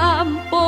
campo